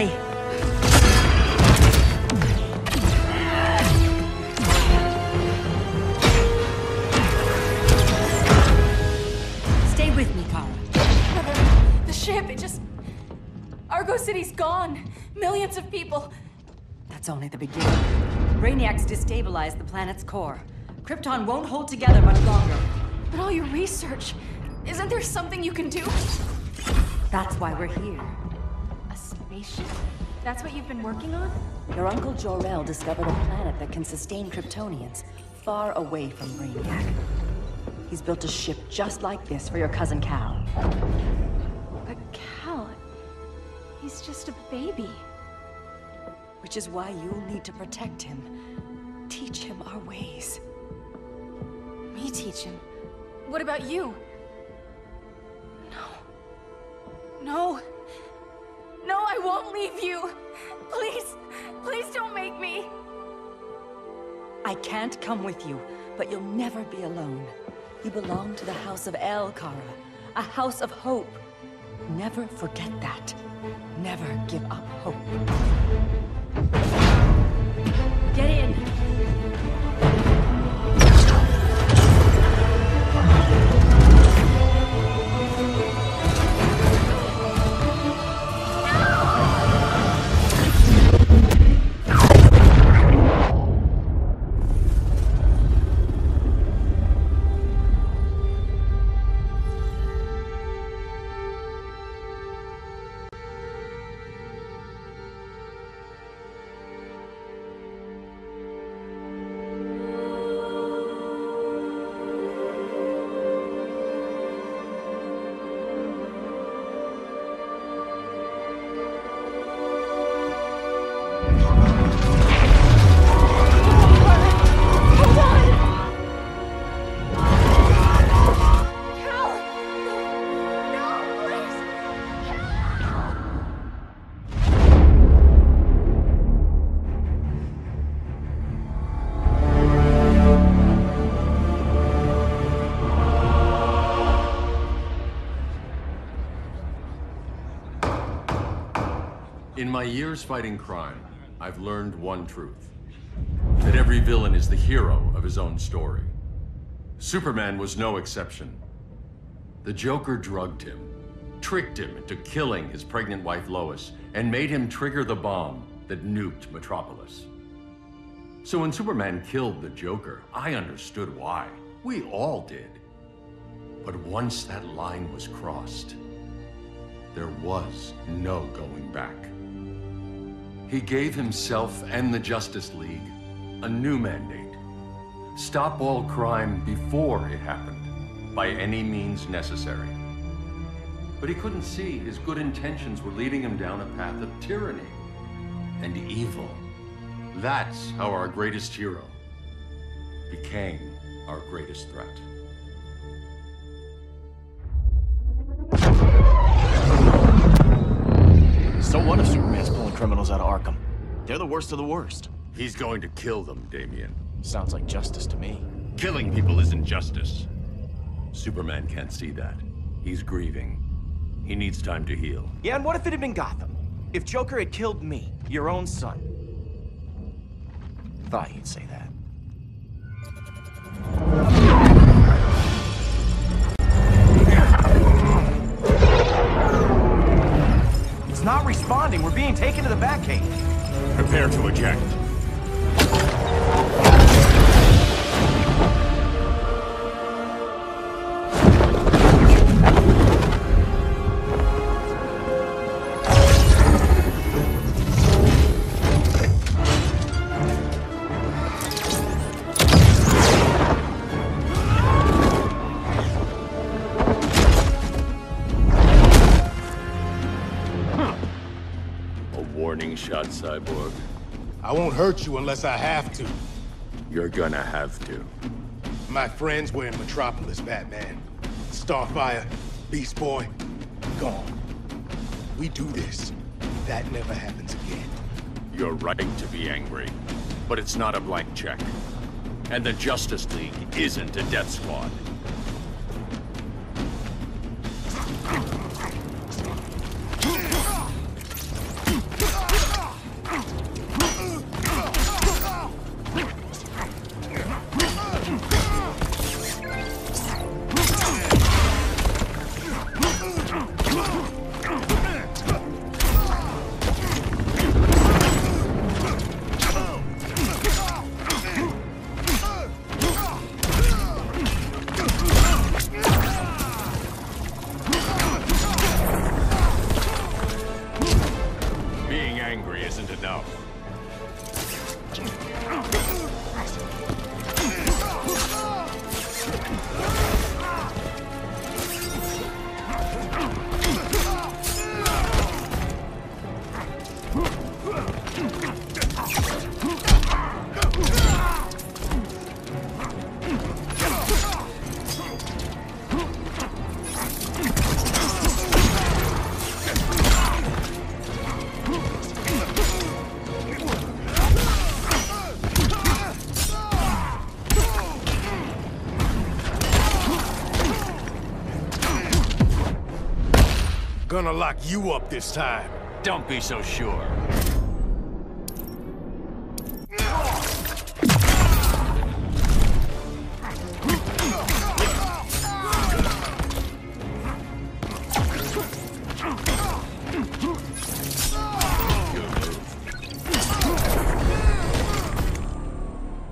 quickly. Stay with me, Kara. Mother, the ship, it just. Argo City's gone. Millions of people. That's only the beginning. Brainiac's destabilized the planet's core. Krypton won't hold together much longer. But all your research. Isn't there something you can do? That's why we're here. That's what you've been working on? Your uncle Jor-El discovered a planet that can sustain Kryptonians, far away from Brainiac. He's built a ship just like this for your cousin Kal. But Kal. He's just a baby. Which is why you'll need to protect him. Teach him our ways. Me teach him. What about you? No. No. No, I won't leave you. Please, please don't make me. I can't come with you, but you'll never be alone. You belong to the House of El, Kara. A house of hope. Never forget that. Never give up hope. Get in! In my years fighting crime, I've learned one truth. That every villain is the hero of his own story. Superman was no exception. The Joker drugged him, tricked him into killing his pregnant wife Lois, and made him trigger the bomb that nuked Metropolis. So when Superman killed the Joker, I understood why. We all did. But once that line was crossed, there was no going back. He gave himself and the Justice League a new mandate. Stop all crime before it happened, by any means necessary. But he couldn't see his good intentions were leading him down a path of tyranny and evil. That's how our greatest hero became our greatest threat. Criminals out of Arkham? They're the worst of the worst. He's going to kill them, Damian. Sounds like justice to me. Killing people isn't justice. Superman can't see that. He's grieving. He needs time to heal. Yeah, and what if it had been Gotham? If Joker had killed me, your own son? Thought you'd say that. Shot, Cyborg. I won't hurt you unless I have to. You're gonna have to. My friends were in Metropolis, Batman. Starfire, Beast Boy, gone. We do this. That never happens again. You're right to be angry, but it's not a blank check. And the Justice League isn't a death squad. Gonna lock you up this time. Don't be so sure.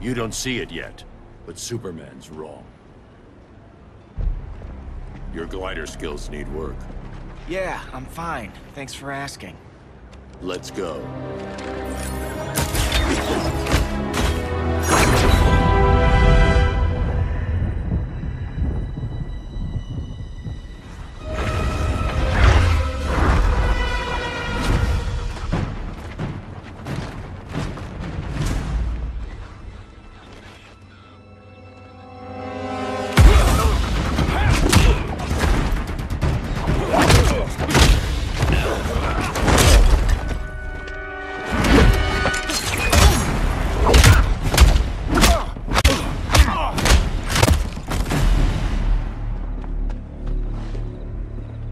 You don't see it yet, but Superman's wrong. Your glider skills need work. Yeah, I'm fine. Thanks for asking. Let's go.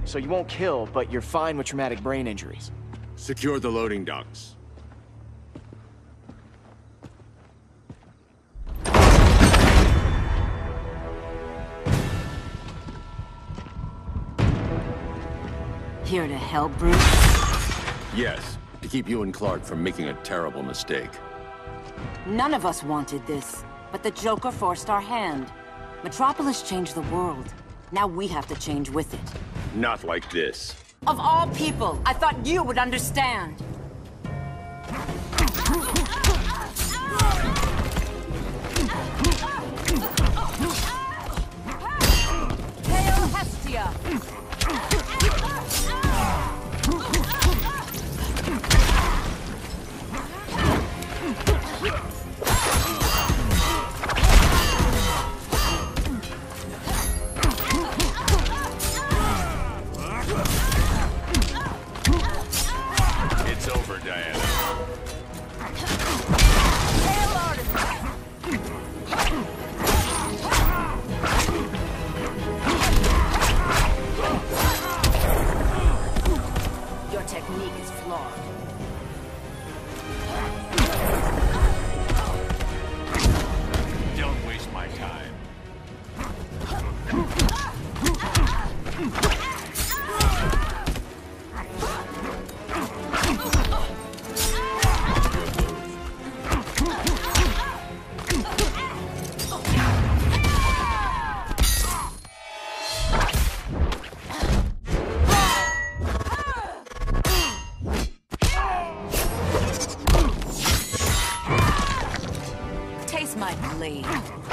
So you won't kill, but you're fine with traumatic brain injuries. Secure the loading docks. Here to help, Bruce? Yes, to keep you and Clark from making a terrible mistake. None of us wanted this, but the Joker forced our hand. Metropolis changed the world. Now we have to change with it. Not like this. Of all people, I thought you would understand. Hail Hestia! Taste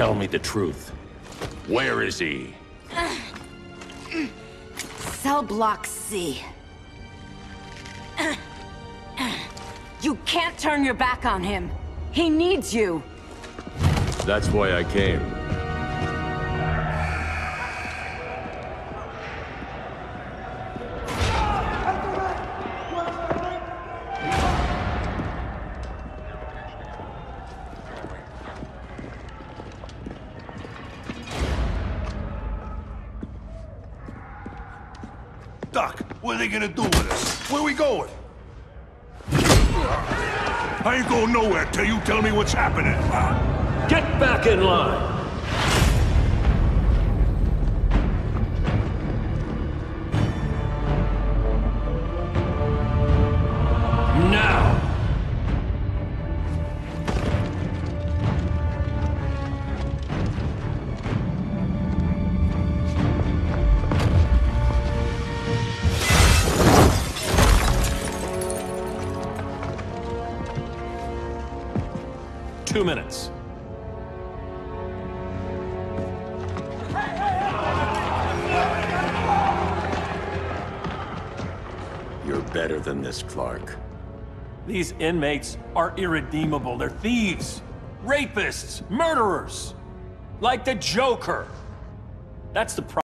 tell me the truth. Where is he? Cell Block C. You can't turn your back on him. He needs you. That's why I came. Gonna do with us? Where we going? I ain't going nowhere till you tell me what's happening. Get back in line! two minutes. You're better than this, Clark. These inmates are irredeemable. They're thieves, rapists, murderers, like the Joker. That's the problem.